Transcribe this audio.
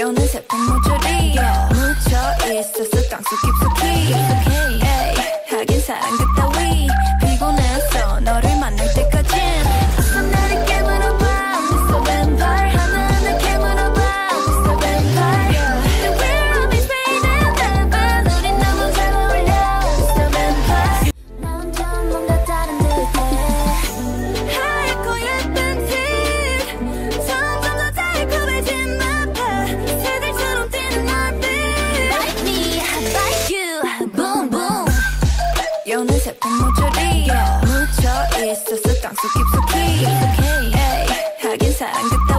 껴는 새쁜 모조리 묻혀있어서 땅속 깊이 어느새 백모줄이 묻혀있었어 땅속 깊숙이 하긴 사랑 그때